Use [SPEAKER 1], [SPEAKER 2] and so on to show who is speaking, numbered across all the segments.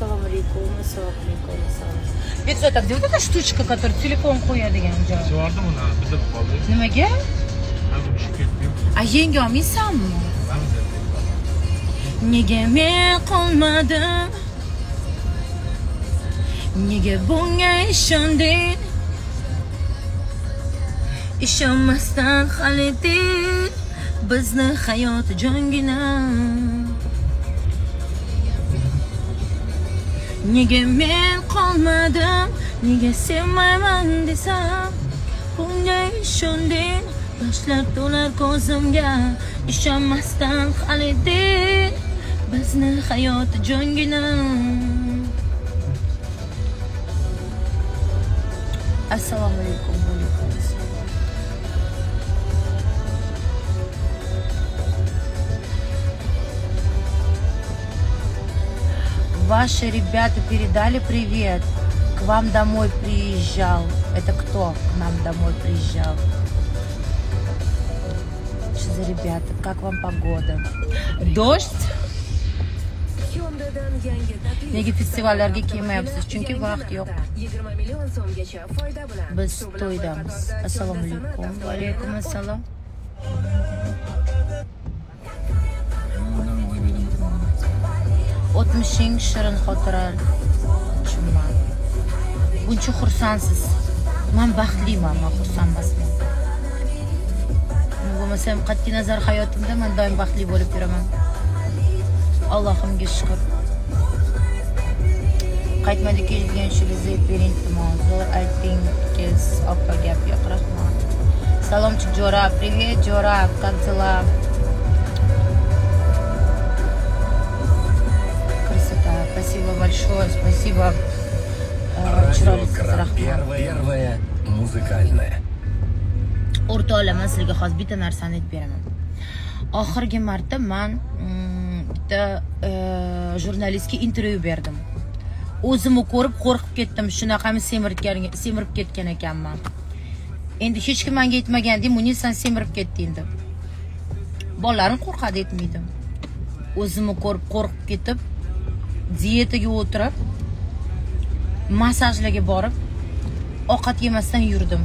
[SPEAKER 1] Assalomu alaykum. Assalomu alaykum. Assalomu.
[SPEAKER 2] Bekzod aka, вот эта штучка, которая telefon qo'yadigan joy.
[SPEAKER 3] Sevardim uni buzib qoldik.
[SPEAKER 2] Nimaga?
[SPEAKER 3] Hozir tushib ketdim.
[SPEAKER 2] A yenga olmaysanmi? Nega men qolmadim? Nega bunga ishonding? Ishonmasdan xalitding bizni hayot jongina. Nega men qolmadim? Nega sevmayman desam? Bunga ishonding? Yoshlar to'lar ko'zimga ishonmasdan halidin bizni hayot jongina. Assalomu alaykum. Ваши ребята передали привет. К вам домой приезжал. Это кто к нам домой приезжал? Что за ребята? Как вам погода? Дождь? Nega festivallarga kelmayapsiz? Chunki vaqt yo'q.
[SPEAKER 4] 20 million so'mgacha foyda bilan.
[SPEAKER 2] Biz to'ydamiz. Assalomu alaykum. Va alaykum assalom. O'tmishing shirin xotira tushunman Buncha xursandsiz. Men baxtliman, men xursand emasman. bo'lmasa ham qat'iy nazar hayotimda men doim baxtli bo'lib yuraman. Allohimga shukr. Qaytmadi kelgan ishingizni bering iltimos. Zo'r kelsiz opa gap yo'q, rahmat. Salomchik Jora, привет, Jora, как дела? Спасибо большое, спасибо.
[SPEAKER 5] Радио
[SPEAKER 2] chiroyli
[SPEAKER 5] Крам.
[SPEAKER 2] rahmat.
[SPEAKER 5] Первое музыкальное.
[SPEAKER 2] o'rtoqlar sizlarga hozir bitta narsani aytib beraman oxirgi marta mm, bitta jurnalistga intervyu berdim o'zimni ko'rib qo'rqib ketdim shunaqami semirgan semirib ketgan ekanman endi hech kim menga aytmagandi munisan semirib ketding deb bolalarim qo'rqadi aytmaydi o'zimni ko'rib qo'rqib ketib dietaga o'tirib massajlarga borib ovqat yemasdan yurdim.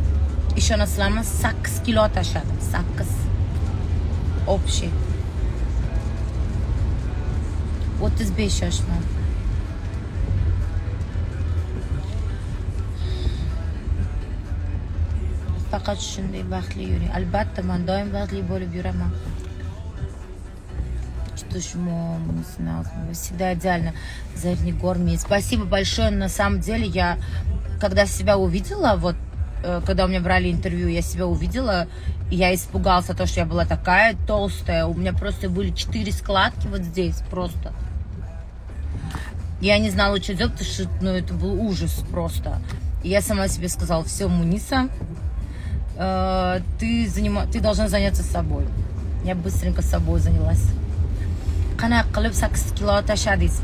[SPEAKER 2] Ishonasizlarmi? Sakkiz kilo tashladim. Sakkiz. Общий o'ttiz besh yoshman. Faqat shunday baxtli yuring. Albatta man doim baxtli bo'lib yuraman. Мам, не знаю, всегда идеально Зарнигорми. Спасибо большое. На самом деле, я, когда себя увидела, вот, э, когда у меня брали интервью, я себя увидела, я испугался, то, что я была такая толстая. У меня просто были четыре складки вот здесь, просто. Я не знала, что делать, потому что, ну, это был ужас просто. И я сама себе сказала, все, Муниса, э, ты, занима... ты должна заняться собой. Я быстренько собой занялась. Qanaqa qilib 8 kilo tashladingiz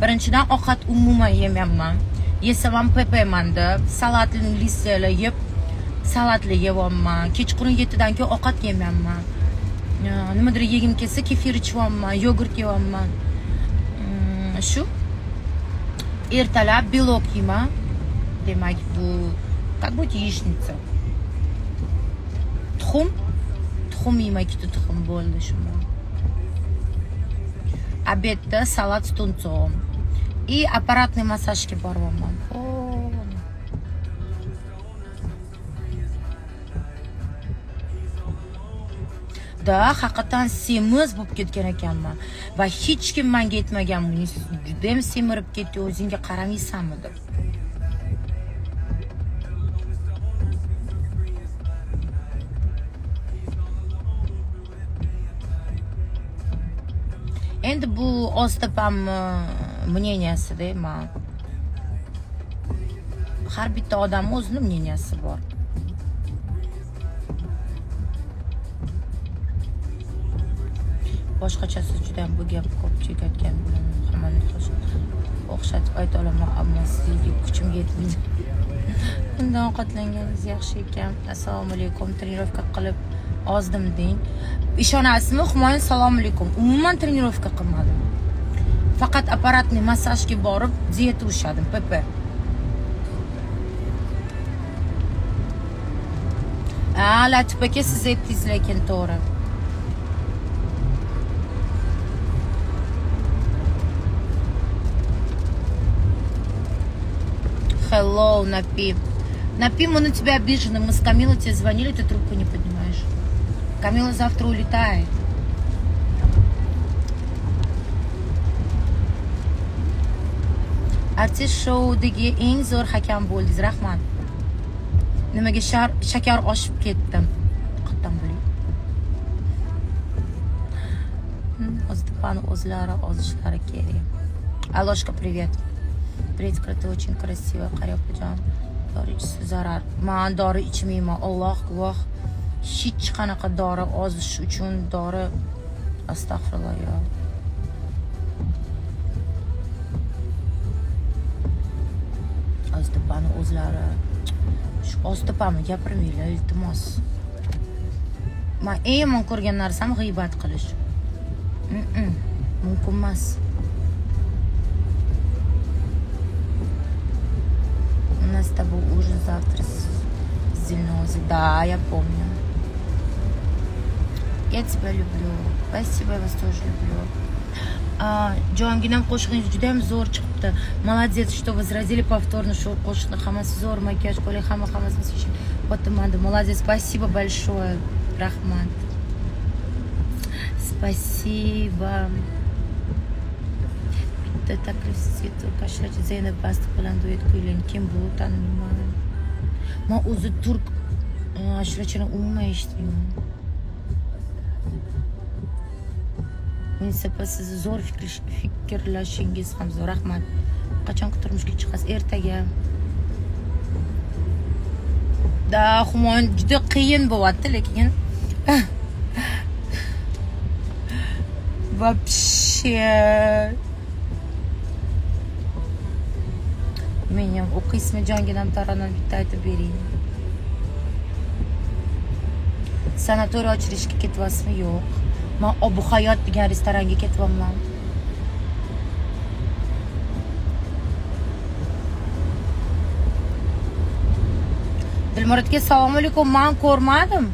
[SPEAKER 2] birinchidan ovqat umuman yemayapman yesam ham ppman deb salatli listlar yeb salatli yeyapman. Kechqurun yettidan keyin ovqat yemayapman nimadir yegim kelsa kefir ichyapman yogurt yeyapman mm, shu. Ertalab belok yeyman demak bu как будто яичница. Tuxum tuxum yeyman ikkita tuxum bo'ldi shu обедda salat с тунцом. И аппаратный массажga boryapman O. da haqiqatan semiz bo'lib ketgan ekanman va hech kim menga aytmagan "Buni judayam semirib ketdi o'zingga qaramaysanmi deb endi bu oztapamni мнениясida man har bitta odamni o'zini мненияsi bor. Boshqachasi juda ham bu gap ko'p chekayotgan hammaning o'xshatib ayta olaman ammo sizga kuchim yetmaydi bundan ovqatlanganingiz yaxshi ekan. Assalomu alaykum trenirovka qilib ozdim deng. Ishonasizmi humoyun assalomu alaykum umuman trenirovka qilmadim faqat apparatniy massajga borib dieta ushladim pp ha latif aka siz aytdingiz lekin to'g'ri Hello, Напи. Напи, мы на тебя обижены. Мы с Камилой тебе звонили, ты трубку не поднимаешь. Камила завтра улетает. artist shoudagi eng zo'r hakam bo'ldingiz rahmat nimaga shar- shakar oshib ketdim qattan bo'ling Hmm, Oztepani o'zlari ozishlari kerak алошка привет Предка, ты очень красивая, Qaryopajon. Dori ichsa zarar. дори, dori ichmayman. Alloh guvoh. Hech qanaqa dori ozish uchun dori astag'firullah yo. Oztepani o'zlari shu Oztepani gapirmanglar, iltimos. man eng yomon ko'rgan narsam g'iybat qilish. Mumkin emas. У нас с тобой ужин завтра с Зельнозой. Да, я помню. Я тебя люблю. Спасибо, я вас тоже люблю. А, jonginam qo'shig'ingiz juda ham zo'r chiqibdi молодец что возразили повторно shu qo'shiqni hammasi zo'r makiyaj qo'ying hamma hammasini botimadi молодец спасибо большое rahmat спасибо bitta taklif sizga turk ashulachi zaynab bastik bilan duet kuylang kim bu tanimayman man o'zi turk e, ashulachilarni umuman eshitmayman Minsipa sizni zo'r fikrlashingiz ham zo'r. Rahmat. Qachon turmushga chiqasiz? Ertaga. Da humoyun juda qiyin bo'lyapti lekin вообще men ham o'qiysizmi jonginam taronani bitta aytib bering. Sanatoriy ochilishga ketyapsizmi yo'q. Man obu hayot degan restoranga ketyapman. Dilmurodga assalomu alaykum. Man ko'rmadim.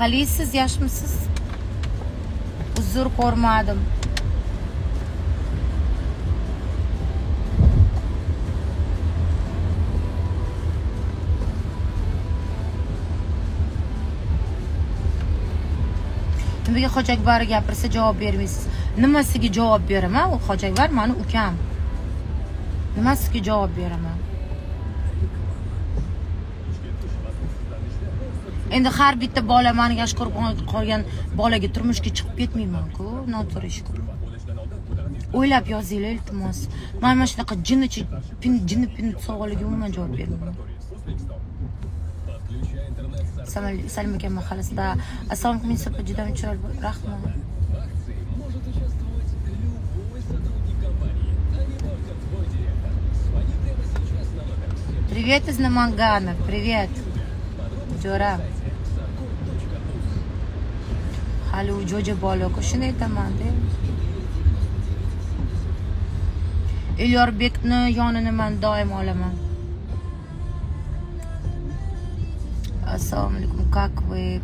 [SPEAKER 2] Qalaysiz yaxshimisiz uzr ko'rmadim. Nimaga hoji akbar gapirsa javob bermaysiz? Nimasiga javob beraman? U hoji akbar mani ukam. Nimasiga javob beraman? Endi har bitta bola mani yosh ko'rib qolgan bolaga turmushga chiqib ketmayman-ku. Noto'g'ri ish. Qilib o'ylab yozinglar iltimos. Man mana shunaqa jinnichi jinni pinni savollarga umuman javob bermayman. Samal- salim aka mahallasida assalomu alaykum Yusuf aka, juda ham chiroyli bo'l- Привет из Намангана. Привет. Jo'ra. Hali u jo'ja bola-ku, shuni aytaman-da. Elyorbekni yonini man doim olaman. Assalomu alaykum, как вы?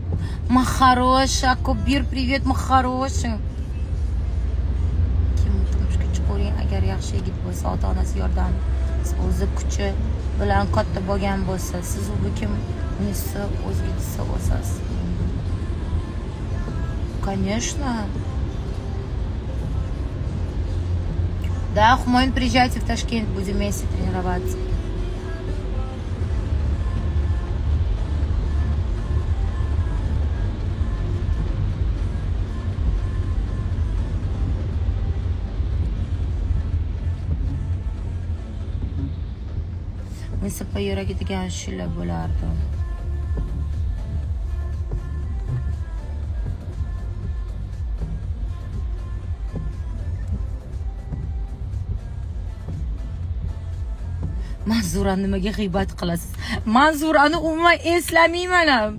[SPEAKER 2] Хорошие, Akubir, привет, мы хорошие. Kim turmushga chiqavering agar yaxshi yigit bo'lsa, ota-onasi yordam, o'zi kuchi bilan katta bo'lgan bo'lsa, siz u kim unisi o'ziga desa o'sasiz. Конечно. Да, Хумоин, приезжайте в Ташкент, будем вместе тренироваться. Minsipa yuragi degan shular bo'lardi. Manzurani nimaga g'iybat qilasiz? Manzurani umuman eslamayman ham.